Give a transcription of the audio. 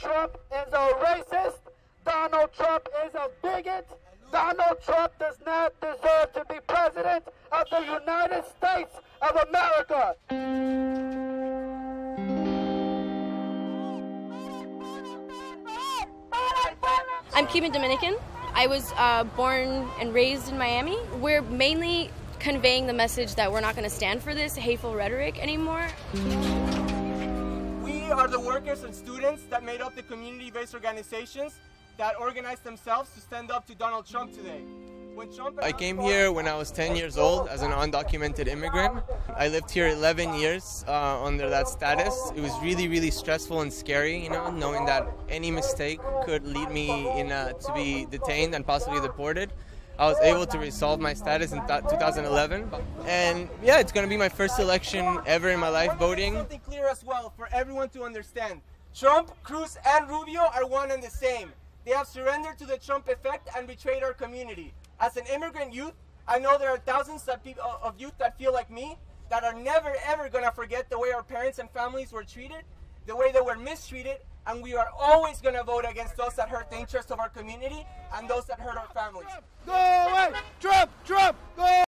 Trump is a racist. Donald Trump is a bigot. Donald Trump does not deserve to be president of the United States of America. I'm Cuban Dominican. I was uh, born and raised in Miami. We're mainly conveying the message that we're not going to stand for this hateful rhetoric anymore. We are the workers and students that made up the community-based organizations that organized themselves to stand up to Donald Trump today. I came here when I was 10 years old as an undocumented immigrant. I lived here 11 years uh, under that status. It was really, really stressful and scary, you know, knowing that any mistake could lead me in a, to be detained and possibly deported. I was able to resolve my status in 2011, and yeah, it's going to be my first election ever in my life voting. Something clear as well for everyone to understand: Trump, Cruz, and Rubio are one and the same. They have surrendered to the Trump effect and betrayed our community. As an immigrant youth, I know there are thousands of, people, of youth that feel like me that are never ever going to forget the way our parents and families were treated, the way they were mistreated, and we are always going to vote against those that hurt the interests of our community and those that hurt our families. Go